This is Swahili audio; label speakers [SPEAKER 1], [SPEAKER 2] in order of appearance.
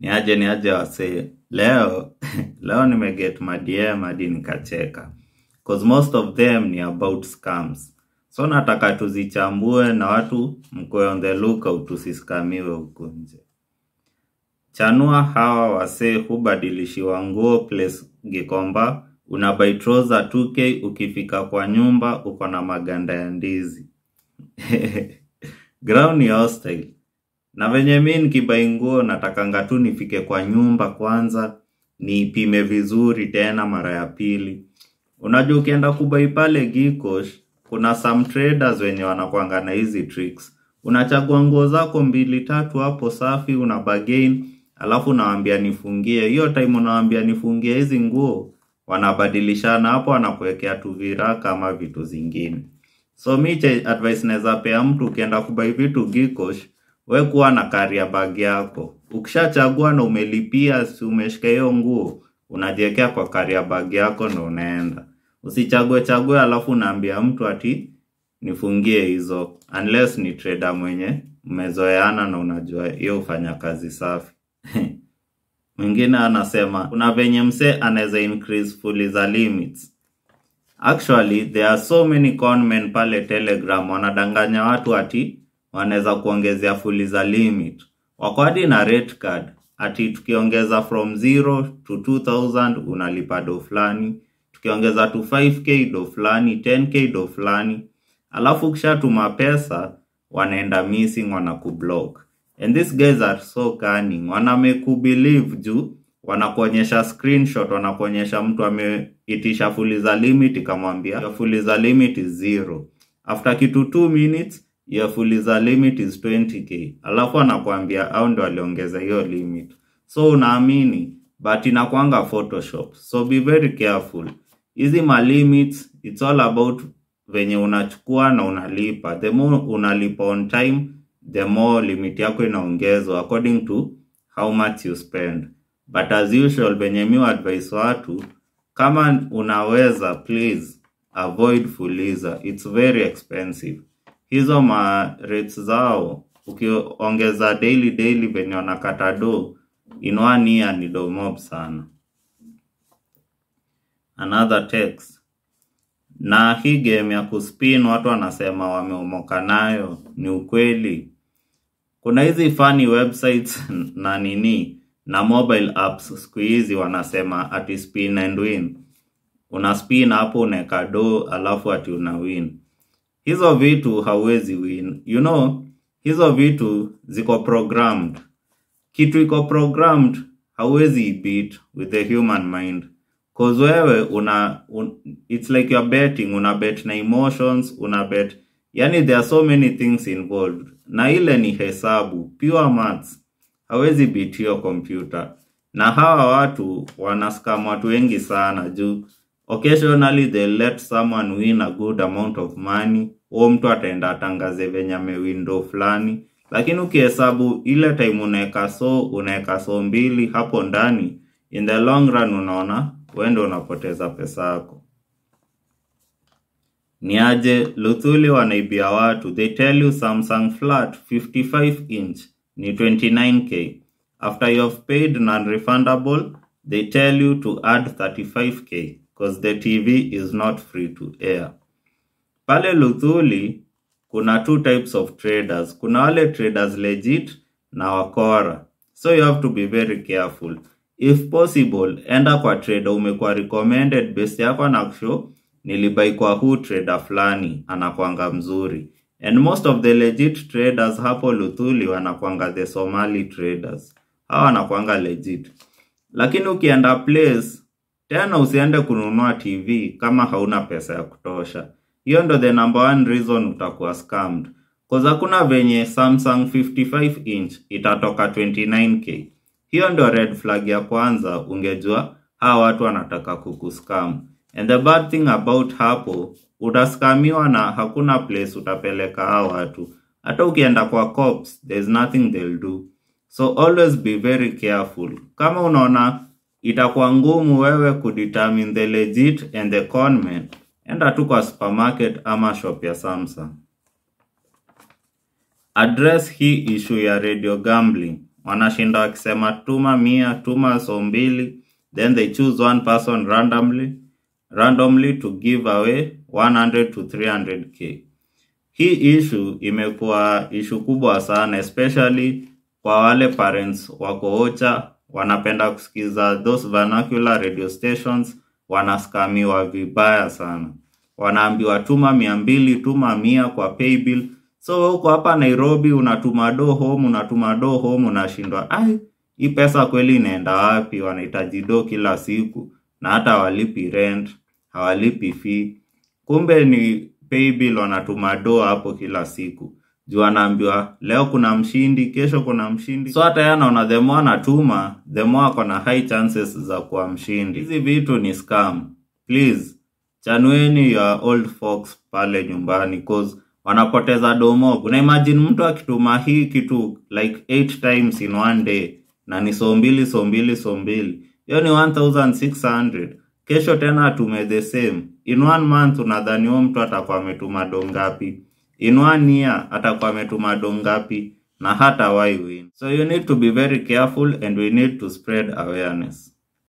[SPEAKER 1] Ni aje ni aje wasee. Leo leo nimeget madm hadi nikacheka. Cause most of them ni about scams. So nataka tuzichambue na watu mkoe on the lookout tusiskamiwe huku nje. Chanua hawa wasee hubadilishiwa nguo place Gikomba, una trouser 2k ukifika kwa nyumba uko na maganda ya ndizi. Ground ni hostile. Na venye mi nikibai nguo natakanga tu nifike kwa nyumba kwanza, niipime vizuri tena mara ya pili. Unajua ukienda kubai pale Gikosh, kuna some traders wenye wanakuanga na hizi tricks. Unachagua nguo zako mbili tatu hapo safi, una bargain, alafu unawambia nifungie. Hiyo time unawambia nifungie hizi nguo, wanabadilishana hapo, wanakuwekea tu viraka ama vitu zingine. So mi advice naweza pea mtu ukienda kubai vitu Gikosh, we kuwa na carrier bag yako. Ukishachagua na umelipia, si umeshika hiyo nguo, unajiwekea kwa carrier bag yako na unaenda. Usichague chague alafu unaambia mtu ati nifungie hizo, unless ni trader mwenye mmezoeana na unajua hiyo hufanya kazi safi. Mwingine anasema kuna venye msee anaweza increase fuliza limits. Actually, there are so many conmen pale Telegram wanadanganya watu ati wanaweza kuongezea fuliza limit. Wako hadi na rate card ati tukiongeza from 0 to 2000 unalipa do fulani, tukiongeza to 5k do fulani, 10k do fulani. Alafu ukishatuma pesa wanaenda missing, wanakublock. And these guys are so cunning. Wanamekubelieve juu wanakuonyesha screenshot, wanakuonyesha mtu ameitisha fuliza limit, ikamwambia fuliza limit is zero. After kitu 2 minutes your fuliza limit is 20k, alafu anakuambia au ndo aliongeza hiyo limit, so unaamini, but inakwanga photoshop, so be very careful. Hizi ma limits, it's all about venye unachukua na unalipa. The more unalipa on time, the more limit yako inaongezwa according to how much you spend. But as usual, venye mi advice watu, kama unaweza please avoid fuliza, it's very expensive. Hizo ma rates zao ukiongeza daily daily venye wanakata do in one year ni do mob sana. Another text na hii game ya kuspin watu wanasema wameomoka nayo, ni ukweli. Kuna hizi funny websites na nini na mobile apps siku hizi wanasema ati spin and win. Una spin hapo unaweka do alafu ati una win. Hizo vitu hauwezi win. You know, hizo vitu ziko programmed. Kitu iko programmed hauwezi beat with the human mind. Cause wewe una un, it's like you're betting, una bet na emotions, una bet yani there are so many things involved. Na ile ni hesabu, pure maths. Hawezi beat hiyo computer. Na hawa watu wanaskam watu wengi sana juu occasionally they let someone win a good amount of money. Huo mtu ataenda atangaze venye amewindo fulani, lakini ukihesabu ile time unaweka so unaweka so mbili hapo ndani, in the long run unaona wende unapoteza pesa yako. Ni aje Luthuli wanaibia watu, they tell you Samsung flat 55 inch ni 29k. After you have paid non-refundable, they tell you to add 35k because the TV is not free to air. Pale Luthuli kuna two types of traders. Kuna wale traders legit na wakora. So you have to be very careful. If possible, enda kwa trader umekuwa recommended based yako na show nilibai kwa huu trader fulani anakwanga mzuri. And most of the legit traders hapo Luthuli wanakwanga the Somali traders. Hawa wanakwanga legit. Lakini ukienda place tena usiende kununua TV kama hauna pesa ya kutosha. Hiyo ndo the number one reason utakuwa scammed. Cause hakuna venye Samsung 55 inch itatoka 29k. Hiyo ndo red flag ya kwanza, ungejua hawa watu wanataka kukuscam. And the bad thing about hapo, utaskamiwa na hakuna place utapeleka hawa watu. Hata ukienda kwa cops, there's nothing they'll do. So always be very careful. Kama unaona itakuwa ngumu wewe kudetermine the legit and the conman, enda tu kwa supermarket ama shop ya Samsung. Address hii ishu ya radio gambling wanashinda wakisema tuma mia tuma so mbili then they choose one person randomly randomly to give away 100 to 300k hii issue imekuwa ishu kubwa sana especially kwa wale parents wako ocha wanapenda kusikiza those vernacular radio stations wanaskamiwa vibaya sana. Wanaambiwa tuma mia mbili tuma mia kwa paybill so huko hapa nairobi unatuma do home unatuma do home unashindwa. Ai hii pesa kweli inaenda wapi? Wanahitaji do kila siku na hata hawalipi rent hawalipi fee. Kumbe ni paybill wanatuma do hapo kila siku juu anaambiwa leo kuna mshindi kesho kuna mshindi. So hata yeye anaona the more anatuma the more ako na high chances za kuwa mshindi. Hizi vitu ni scam. Please chanueni ya old fox pale nyumbani cause wanapoteza domo una imagine mtu akituma hii kitu like 8 times in one day na ni so mbili so mbili so mbili. Hiyo ni 1600 kesho tena atume the same. In one month unadhani huo mtu atakuwa ametuma do ngapi in one year atakuwa ametuma do ngapi na hata why win. So you need to be very careful and we need to spread awareness